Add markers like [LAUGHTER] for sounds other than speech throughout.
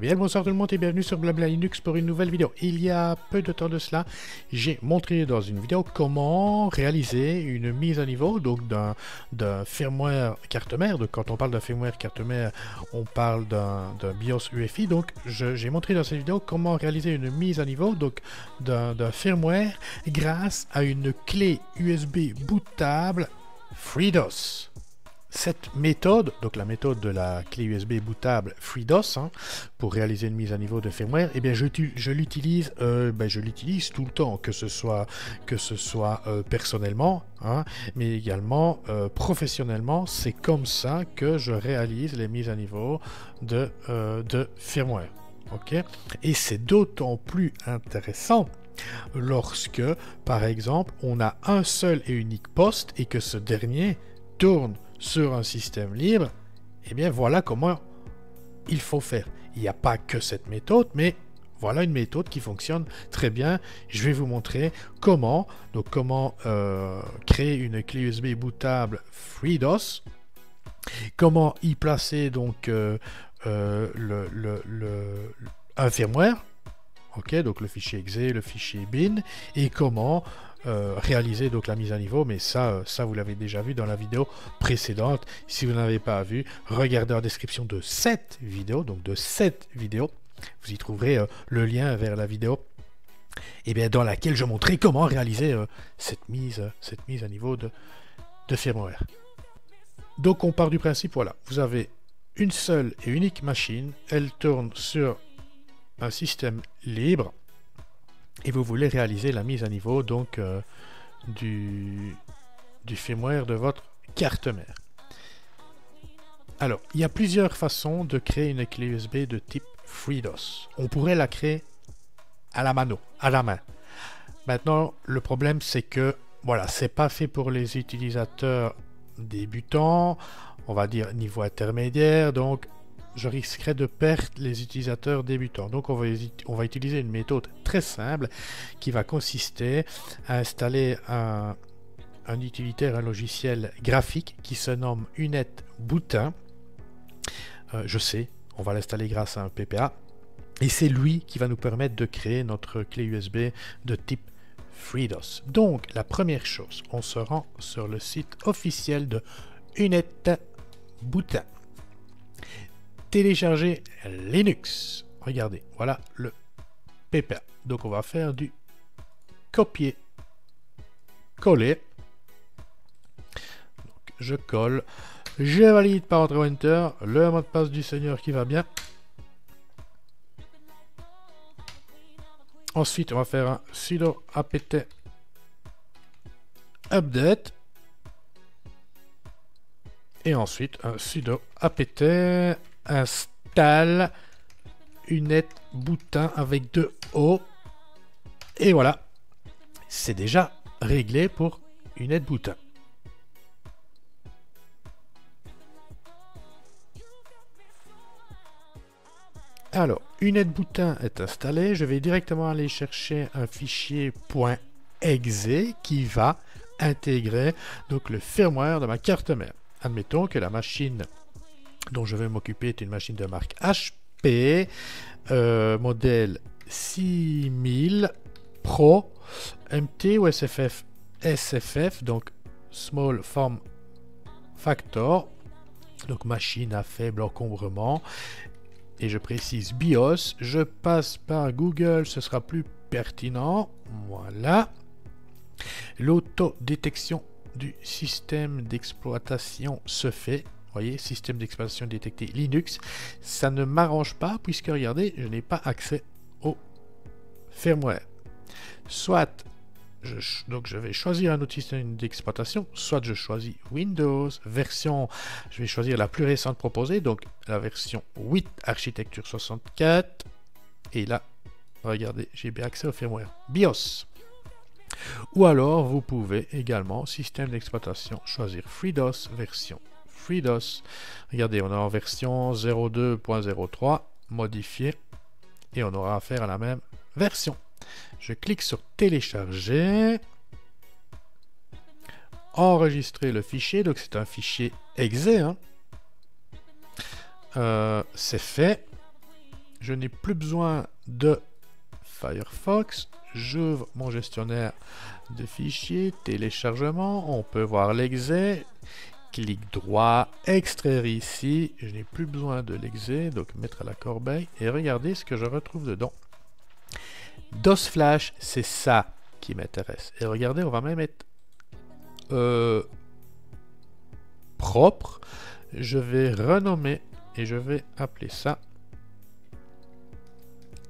Bien, bonsoir tout le monde et bienvenue sur Blabla Linux pour une nouvelle vidéo. Il y a peu de temps de cela, j'ai montré dans une vidéo comment réaliser une mise à niveau donc d'un firmware carte mère. Donc, quand on parle d'un firmware carte mère, on parle d'un BIOS UEFI. Donc, j'ai montré dans cette vidéo comment réaliser une mise à niveau donc d'un firmware grâce à une clé USB bootable FreeDOS cette méthode, donc la méthode de la clé USB bootable FreeDOS, hein, pour réaliser une mise à niveau de firmware, eh bien je, l'utilise, euh, ben, je l'utilise tout le temps, que ce soit, que ce soit euh, personnellement, hein, mais également euh, professionnellement. C'est comme ça que je réalise les mises à niveau de, de firmware. Et c'est d'autant plus intéressant lorsque, par exemple, on a un seul et unique poste et que ce dernier tourne sur un système libre, eh bien voilà comment il faut faire. Il n'y a pas que cette méthode, mais voilà une méthode qui fonctionne très bien. Je vais vous montrer comment, donc comment euh, créer une clé USB bootable FreeDOS, comment y placer donc euh, euh, le, un firmware, ok, donc le fichier exe, le fichier bin, et comment euh, réaliser donc la mise à niveau, mais ça, euh, ça vous l'avez déjà vu dans la vidéo précédente. Si vous n'avez pas vu, regardez en description de cette vidéo, donc de cette vidéo, vous y trouverez euh, le lien vers la vidéo et eh bien, dans laquelle je montrais comment réaliser cette, mise, cette mise à niveau de, de firmware. Donc on part du principe, voilà, vous avez une seule et unique machine, elle tourne sur un système libre, et vous voulez réaliser la mise à niveau donc euh, du, du firmware de votre carte mère. Alors, il y a plusieurs façons de créer une clé USB de type FreeDOS. On pourrait la créer à la mano, à la main. Maintenant, le problème c'est que voilà, c'est pas fait pour les utilisateurs débutants, on va dire niveau intermédiaire, donc je risquerais de perdre les utilisateurs débutants. Donc on va, utiliser une méthode très simple qui va consister à installer un, utilitaire, un logiciel graphique qui se nomme Unet Boutin. Euh, je sais, on va l'installer grâce à un PPA. Et c'est lui qui va nous permettre de créer notre clé USB de type FreeDOS. Donc la première chose, on se rend sur le site officiel de Unet Boutin télécharger Linux. Regardez, voilà le PPA. Donc on va faire du copier, coller. je colle, je valide par Enter Enter, le mot de passe du Seigneur qui va bien. Ensuite, on va faire un sudo apt update. Et ensuite, un sudo apt installe une aide boutin avec deux O. Et voilà, c'est déjà réglé pour une aide boutin. Alors, une aide boutin est installée. Je vais directement aller chercher un fichier .exe qui va intégrer donc le firmware de ma carte mère. Admettons que la machine dont je vais m'occuper est une machine de marque HP, euh, modèle 6000 Pro, MT ou SFF SFF, donc Small Form Factor, donc machine à faible encombrement. Et je précise BIOS, je passe par Google, ce sera plus pertinent. Voilà. L'autodétection du système d'exploitation se fait voyez, système d'exploitation détecté Linux. Ça ne m'arrange pas puisque regardez, je n'ai pas accès au firmware. Soit je, je vais choisir un autre système d'exploitation, soit je choisis Windows, version, je vais choisir la plus récente proposée, donc la version 8 architecture 64. Et là, regardez, j'ai bien accès au firmware BIOS. Ou alors, vous pouvez également, système d'exploitation, choisir FreeDOS version FreeDOS. Regardez, on est en version 02.03 modifié et on aura affaire à la même version. Je clique sur télécharger, enregistrer le fichier, donc c'est un fichier exe. Hein. Euh, c'est fait. je n'ai plus besoin de Firefox. J'ouvre mon gestionnaire de fichiers, téléchargement, on peut voir l'exe, clic droit, extraire ici, je n'ai plus besoin de l'exe, donc mettre à la corbeille, et regardez ce que je retrouve dedans. DOS Flash, c'est ça qui m'intéresse. Et regardez, on va même être euh, propre. Je vais renommer et je vais appeler ça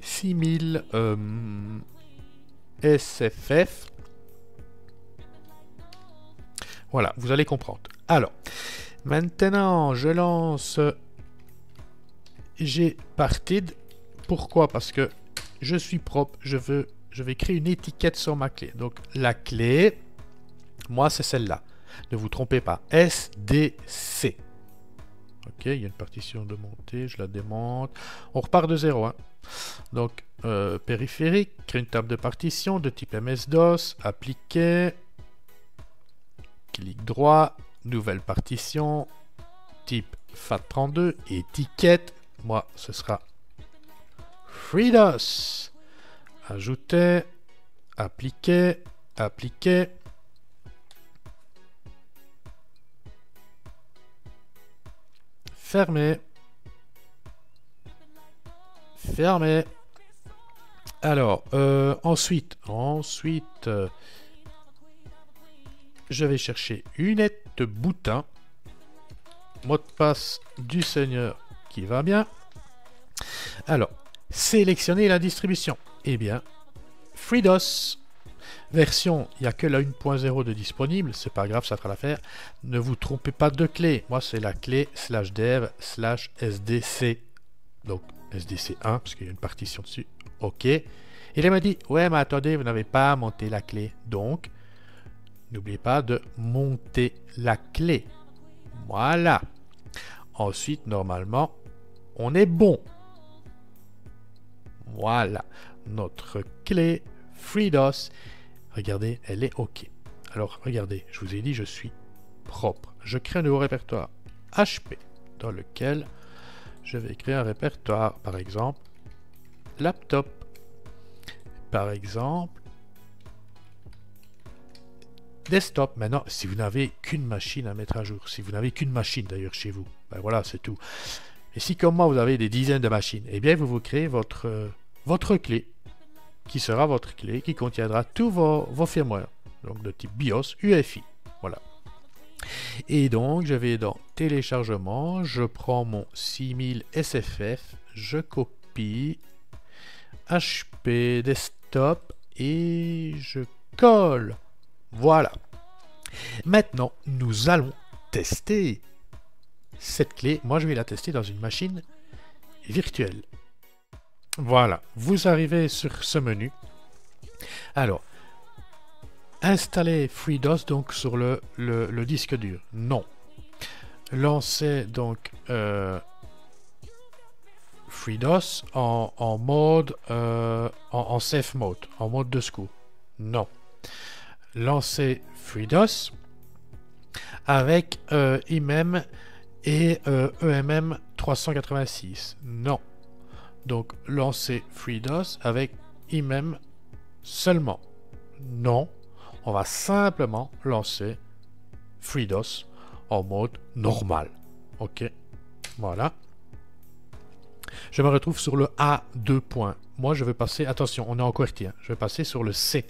6000 euh, SFF. Voilà, vous allez comprendre. Alors, maintenant, je lance J'ai Partid. Pourquoi? Parce que je suis propre, je veux, je vais créer une étiquette sur ma clé. Donc, la clé, moi, c'est celle-là. Ne vous trompez pas. SDC. Ok, il y a une partition de montée, je la démonte. On repart de zéro. Hein. Donc, euh, périphérique, créer une table de partition de type MS-DOS, appliquer, clic droit, nouvelle partition, type FAT32, étiquette, moi ce sera FreeDOS. Ajouter, appliquer, appliquer. Fermer. Fermé. Alors, euh, ensuite, ensuite, euh, je vais chercher une boutin. Mot de passe du Seigneur qui va bien. Alors, sélectionner la distribution. Eh bien, FreeDOS. Version, il n'y a que la 1.0 de disponible, c'est pas grave, ça fera l'affaire. Ne vous trompez pas de clé. Moi, c'est la clé slash dev slash SDC. Donc, SDC1, parce qu'il y a une partition dessus. OK. Et il m'a dit, ouais, mais attendez, vous n'avez pas monté la clé. Donc, n'oubliez pas de monter la clé. Voilà. Ensuite, normalement, on est bon. Voilà. Notre clé FreeDOS. Regardez, elle est OK. Alors, regardez, je vous ai dit, je suis propre. Je crée un nouveau répertoire HP dans lequel je vais créer un répertoire, par exemple, laptop. Par exemple, desktop. Maintenant, si vous n'avez qu'une machine à mettre à jour, si vous n'avez qu'une machine d'ailleurs chez vous, ben voilà, c'est tout. Et si comme moi vous avez des dizaines de machines, eh bien vous vous créez votre, euh, votre clé, qui sera votre clé, qui contiendra tous vos, vos firmware, donc de type BIOS, UEFI. Voilà. Et donc, je vais dans téléchargement, je prends mon 6000 SFF, je copie, HP desktop et je colle. Voilà. Maintenant, nous allons tester cette clé. Moi, je vais la tester dans une machine virtuelle. Voilà, vous arrivez sur ce menu. Alors, Installer FreeDOS donc sur le, disque dur. Non. Lancer donc euh, FreeDOS en, mode euh, en, safe mode, en mode de secours. Non. Lancer FreeDOS avec euh, IMEM et EMM 386. Non. Donc lancer FreeDOS avec IMEM seulement. Non on va simplement lancer FreeDOS en mode normal. Ok, voilà. Je me retrouve sur le A2 point. Moi, je vais passer, attention, on est en QWERTY, je vais passer sur le C.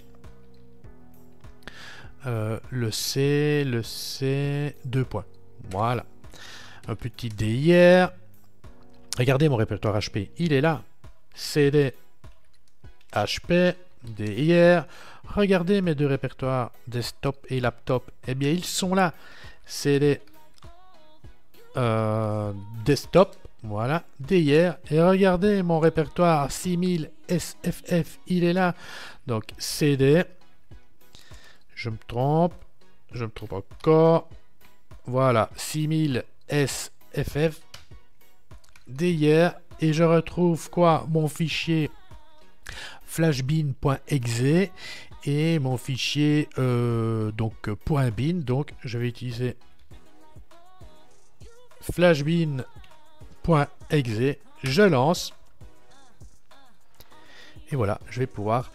Euh, le C, le C, 2 points. Voilà. Un petit DIR. Regardez mon répertoire HP, il est là. CD, HP, DIR. Regardez mes deux répertoires, desktop et laptop. Eh bien, ils sont là. Les euh, desktop, voilà, d'hier. Et regardez mon répertoire 6000 SFF, il est là. Donc, CD. Je me trompe. Je me trompe encore. Voilà, 6000 SFF d'hier. Et je retrouve quoi? Mon fichier flashbean.exe et mon fichier euh, donc .bin. Donc je vais utiliser flashbean.exe. Je lance. Et voilà, je vais pouvoir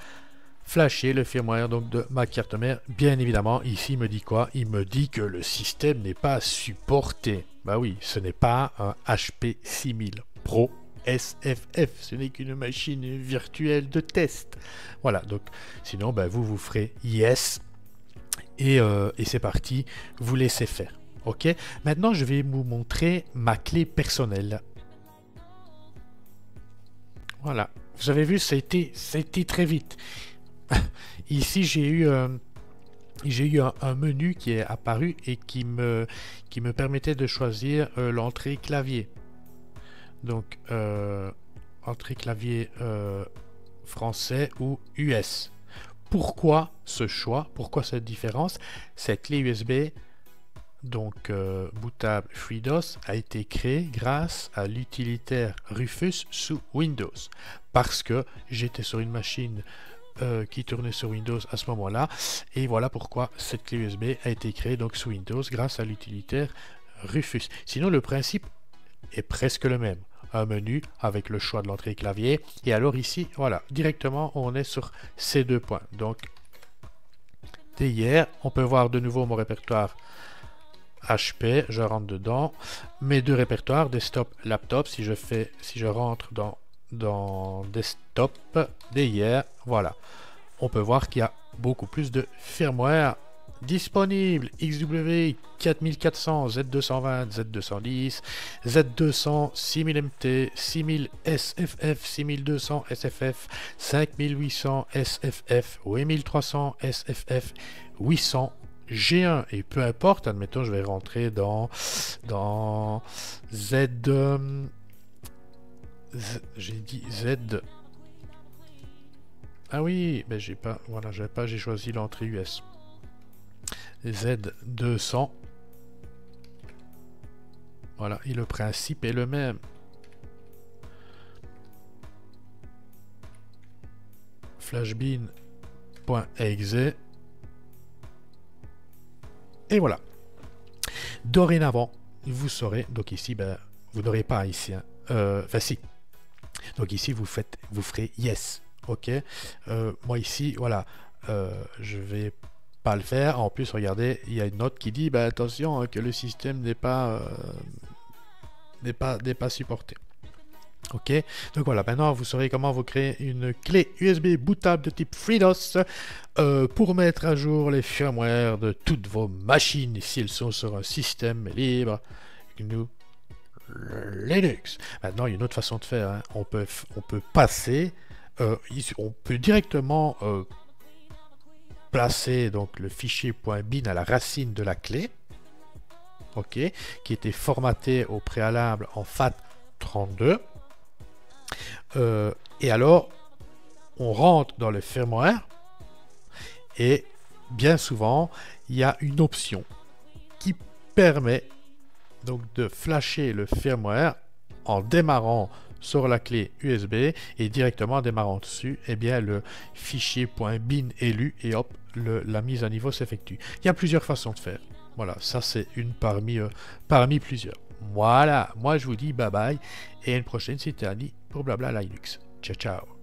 flasher le firmware donc de ma carte mère. Bien évidemment, ici il me dit quoi? Il me dit que le système n'est pas supporté. Bah oui, ce n'est pas un HP 6000 Pro SFF, ce n'est qu'une machine virtuelle de test. Voilà, donc sinon bah, vous vous ferez yes et, euh, et c'est parti, vous laissez faire. Ok, maintenant je vais vous montrer ma clé personnelle. Voilà, vous avez vu, ça ça a été très vite. [COUGHS] Ici, j'ai eu, euh, j'ai eu un, menu qui est apparu et qui me, permettait de choisir euh, l'entrée clavier. Donc, euh, entrée clavier français ou US. Pourquoi ce choix? Pourquoi cette différence? Cette clé USB donc bootable FreeDOS a été créée grâce à l'utilitaire Rufus sous Windows parce que j'étais sur une machine euh, qui tournait sur Windows à ce moment-là. Et voilà pourquoi cette clé USB a été créée donc sous Windows grâce à l'utilitaire Rufus. Sinon, le principe est presque le même. Un menu avec le choix de l'entrée clavier. Et alors ici, voilà, directement, on est sur ces deux points. Donc, dès hier, on peut voir de nouveau mon répertoire HP, je rentre dedans. Mes deux répertoires, desktop, laptop, si je fais, si je rentre dans dans desktop d'hier. Voilà. On peut voir qu'il y a beaucoup plus de firmware disponible. XW 4400, Z220, Z210, Z200, 6000MT, 6000 SFF, 6200 SFF, 5800 SFF, 8300 SFF, 800 G1 et peu importe, admettons je vais rentrer dans dans Z j'ai dit Z. Ah oui, mais j'ai pas, voilà, j'ai pas, j'ai choisi l'entrée US. Z200. Voilà, et le principe est le même. Flashbean.exe. Et voilà. Dorénavant, vous saurez, donc ici, ben, vous n'aurez pas ici, hein, euh, enfin si, donc ici, vous, faites, vous ferez yes. OK euh, Moi ici, voilà, euh, je vais pas le faire. En plus, regardez, il y a une note qui dit, bah, attention, hein, que le système n'est pas, euh, n'est pas, n'est pas supporté. Ok, donc voilà, maintenant vous saurez comment vous créer une clé USB bootable de type FreeDOS pour mettre à jour les firmware de toutes vos machines si elles sont sur un système libre. GNU Linux. Maintenant, il y a une autre façon de faire. Hein. On, peut, passer, euh, on peut directement euh, placer donc le fichier .bin à la racine de la clé, ok, qui était formaté au préalable en FAT32. Euh, et alors, on rentre dans le firmware et bien souvent, il y a une option qui permet donc de flasher le firmware en démarrant sur la clé USB et directement en démarrant dessus, eh bien le fichier .bin est lu et hop, la mise à niveau s'effectue. Il y a plusieurs façons de faire. Voilà, ça c'est une parmi, euh, parmi plusieurs. Voilà, moi je vous dis bye bye et une prochaine, c'était Annie pour Blabla Linux. Ciao ciao